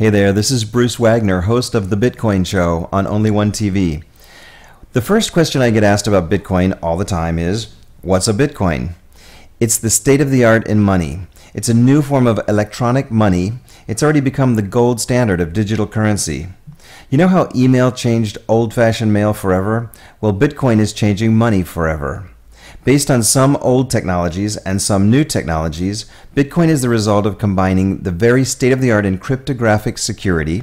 Hey there, this is Bruce Wagner, host of The Bitcoin Show on Only One TV. The first question I get asked about Bitcoin all the time is What's a Bitcoin? It's the state of the art in money. It's a new form of electronic money. It's already become the gold standard of digital currency. You know how email changed old fashioned mail forever? Well, Bitcoin is changing money forever. Based on some old technologies and some new technologies, Bitcoin is the result of combining the very state of the art in cryptographic security,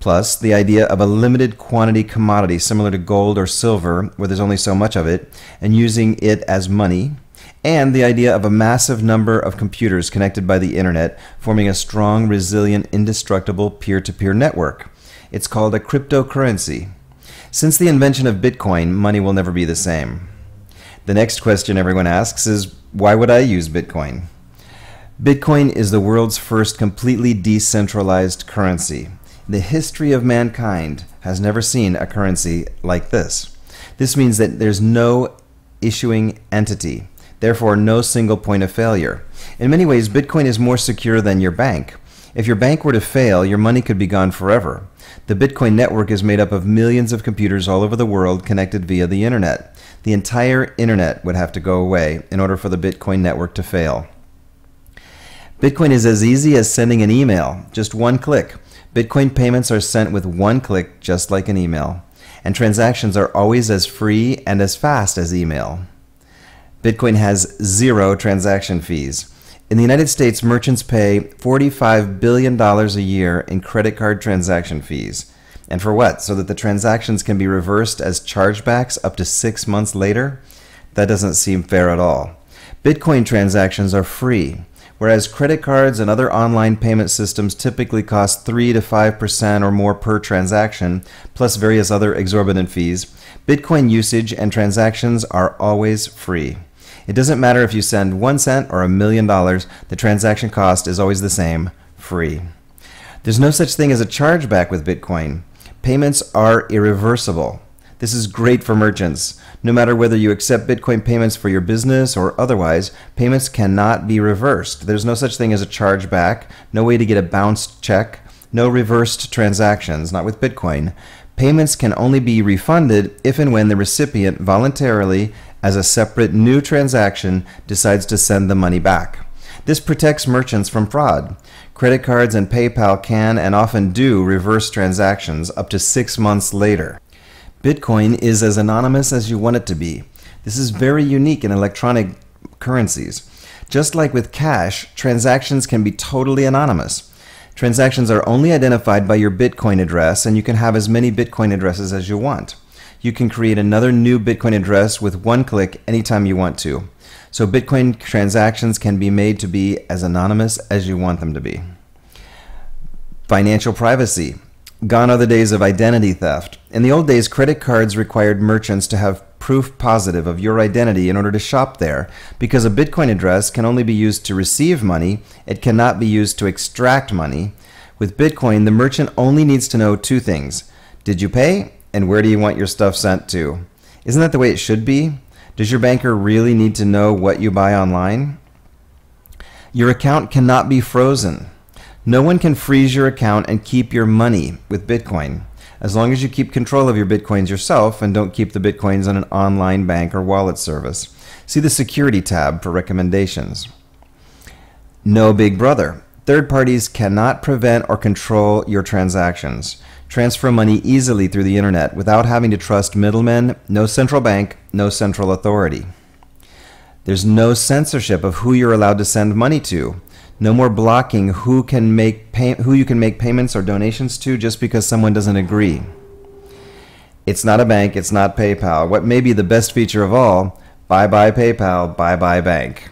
plus the idea of a limited quantity commodity similar to gold or silver, where there's only so much of it, and using it as money, and the idea of a massive number of computers connected by the internet, forming a strong, resilient, indestructible peer to peer network. It's called a cryptocurrency. Since the invention of Bitcoin, money will never be the same. The next question everyone asks is why would I use Bitcoin? Bitcoin is the world's first completely decentralized currency. The history of mankind has never seen a currency like this. This means that there's no issuing entity, therefore, no single point of failure. In many ways, Bitcoin is more secure than your bank. If your bank were to fail, your money could be gone forever. The Bitcoin network is made up of millions of computers all over the world connected via the internet. The entire internet would have to go away in order for the Bitcoin network to fail. Bitcoin is as easy as sending an email, just one click. Bitcoin payments are sent with one click, just like an email. And transactions are always as free and as fast as email. Bitcoin has zero transaction fees. In the United States, merchants pay $45 billion a year in credit card transaction fees. And for what? So that the transactions can be reversed as chargebacks up to six months later? That doesn't seem fair at all. Bitcoin transactions are free, whereas credit cards and other online payment systems typically cost 3 to 5% or more per transaction, plus various other exorbitant fees. Bitcoin usage and transactions are always free. It doesn't matter if you send one cent or a million dollars, the transaction cost is always the same free. There's no such thing as a chargeback with Bitcoin. Payments are irreversible. This is great for merchants. No matter whether you accept Bitcoin payments for your business or otherwise, payments cannot be reversed. There's no such thing as a chargeback, no way to get a bounced check, no reversed transactions, not with Bitcoin. Payments can only be refunded if and when the recipient voluntarily, as a separate new transaction, decides to send the money back. This protects merchants from fraud. Credit cards and PayPal can and often do reverse transactions up to six months later. Bitcoin is as anonymous as you want it to be. This is very unique in electronic currencies. Just like with cash, transactions can be totally anonymous. Transactions are only identified by your Bitcoin address, and you can have as many Bitcoin addresses as you want. You can create another new Bitcoin address with one click anytime you want to. So Bitcoin transactions can be made to be as anonymous as you want them to be. Financial privacy. Gone are the days of identity theft. In the old days, credit cards required merchants to have proof positive of your identity in order to shop there. Because a Bitcoin address can only be used to receive money, it cannot be used to extract money. With Bitcoin, the merchant only needs to know two things Did you pay? And where do you want your stuff sent to? Isn't that the way it should be? Does your banker really need to know what you buy online? Your account cannot be frozen. No one can freeze your account and keep your money with Bitcoin as long as you keep control of your Bitcoins yourself and don't keep the Bitcoins on an online bank or wallet service. See the Security tab for recommendations. No Big Brother. Third parties cannot prevent or control your transactions. Transfer money easily through the internet without having to trust middlemen, no central bank, no central authority. There's no censorship of who you're allowed to send money to. No more blocking who can make pay- who you can make payments or donations to just because someone doesn't agree. It's not a bank, it's not PayPal. What may be the best feature of all, bye bye PayPal, bye bye bank.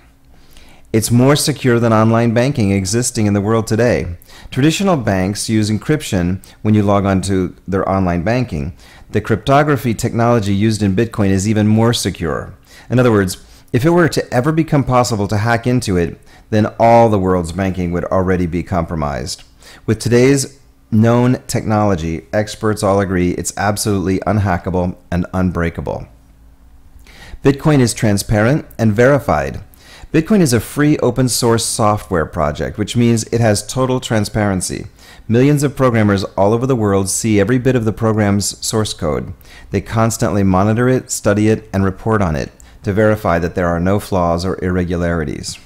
It's more secure than online banking existing in the world today. Traditional banks use encryption when you log on to their online banking. The cryptography technology used in Bitcoin is even more secure. In other words, if it were to ever become possible to hack into it, then all the world's banking would already be compromised. With today's known technology, experts all agree it's absolutely unhackable and unbreakable. Bitcoin is transparent and verified. Bitcoin is a free open source software project, which means it has total transparency. Millions of programmers all over the world see every bit of the program's source code. They constantly monitor it, study it, and report on it to verify that there are no flaws or irregularities.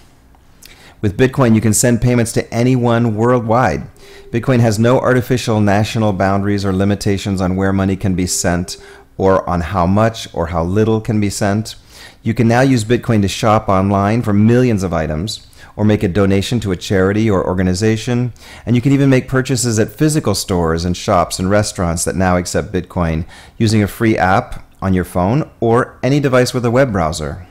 With Bitcoin, you can send payments to anyone worldwide. Bitcoin has no artificial national boundaries or limitations on where money can be sent or on how much or how little can be sent. You can now use Bitcoin to shop online for millions of items or make a donation to a charity or organization. And you can even make purchases at physical stores and shops and restaurants that now accept Bitcoin using a free app on your phone or any device with a web browser.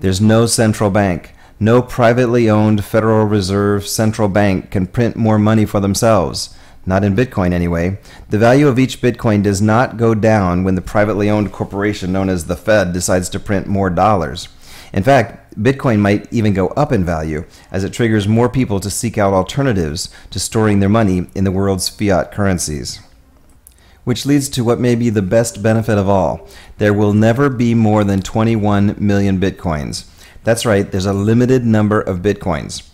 There's no central bank. No privately owned Federal Reserve central bank can print more money for themselves. Not in Bitcoin, anyway. The value of each Bitcoin does not go down when the privately owned corporation known as the Fed decides to print more dollars. In fact, Bitcoin might even go up in value as it triggers more people to seek out alternatives to storing their money in the world's fiat currencies. Which leads to what may be the best benefit of all. There will never be more than 21 million Bitcoins. That's right, there's a limited number of Bitcoins.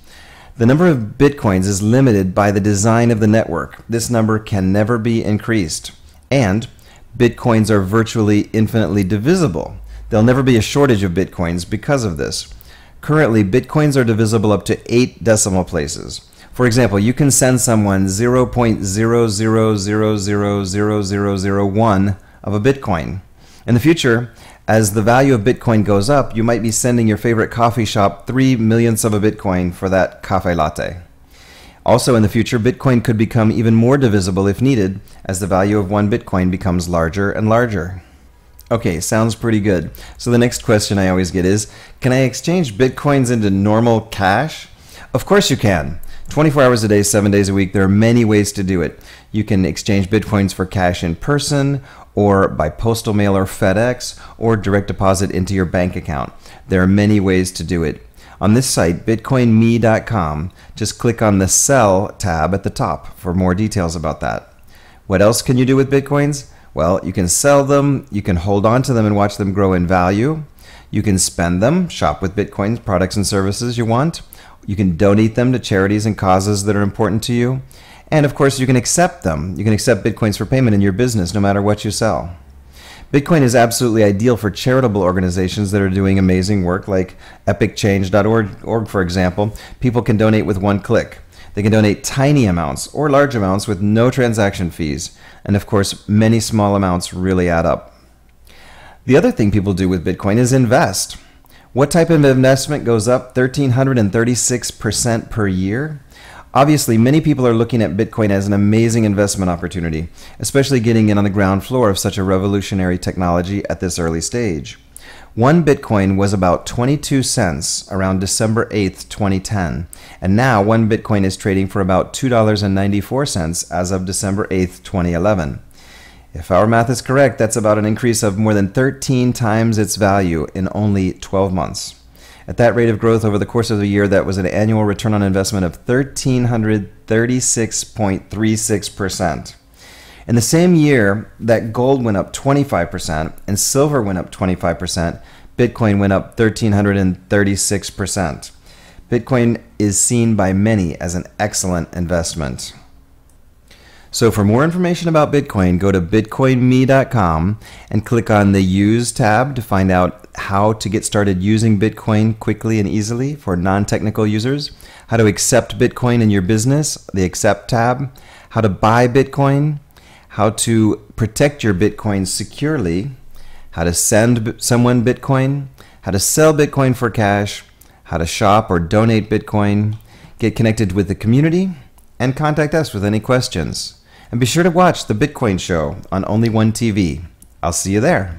The number of Bitcoins is limited by the design of the network. This number can never be increased. And Bitcoins are virtually infinitely divisible. There'll never be a shortage of bitcoins because of this. Currently, bitcoins are divisible up to eight decimal places. For example, you can send someone 0.000000001 of a bitcoin. In the future, as the value of Bitcoin goes up, you might be sending your favorite coffee shop three millionths of a Bitcoin for that cafe latte. Also, in the future, Bitcoin could become even more divisible if needed, as the value of one Bitcoin becomes larger and larger. Okay, sounds pretty good. So the next question I always get is, can I exchange bitcoins into normal cash? Of course you can. 24 hours a day, 7 days a week, there are many ways to do it. You can exchange bitcoins for cash in person, or by postal mail or FedEx, or direct deposit into your bank account. There are many ways to do it. On this site, bitcoinme.com, just click on the Sell tab at the top for more details about that. What else can you do with bitcoins? Well, you can sell them, you can hold on to them and watch them grow in value. You can spend them, shop with Bitcoins, products and services you want. You can donate them to charities and causes that are important to you. And of course, you can accept them. You can accept Bitcoins for payment in your business no matter what you sell. Bitcoin is absolutely ideal for charitable organizations that are doing amazing work, like epicchange.org, for example. People can donate with one click. They can donate tiny amounts or large amounts with no transaction fees. And of course, many small amounts really add up. The other thing people do with Bitcoin is invest. What type of investment goes up 1,336% per year? Obviously, many people are looking at Bitcoin as an amazing investment opportunity, especially getting in on the ground floor of such a revolutionary technology at this early stage. One Bitcoin was about 22 cents around December 8th, 2010, and now one Bitcoin is trading for about $2.94 as of December 8th, 2011. If our math is correct, that's about an increase of more than 13 times its value in only 12 months. At that rate of growth over the course of the year, that was an annual return on investment of 1,336.36%. In the same year that gold went up 25% and silver went up 25%, Bitcoin went up 1,336%. Bitcoin is seen by many as an excellent investment. So, for more information about Bitcoin, go to bitcoinme.com and click on the Use tab to find out how to get started using Bitcoin quickly and easily for non technical users, how to accept Bitcoin in your business, the Accept tab, how to buy Bitcoin, how to protect your Bitcoin securely, how to send someone Bitcoin, how to sell Bitcoin for cash, how to shop or donate Bitcoin, get connected with the community, and contact us with any questions. And be sure to watch The Bitcoin Show on Only One TV. I'll see you there.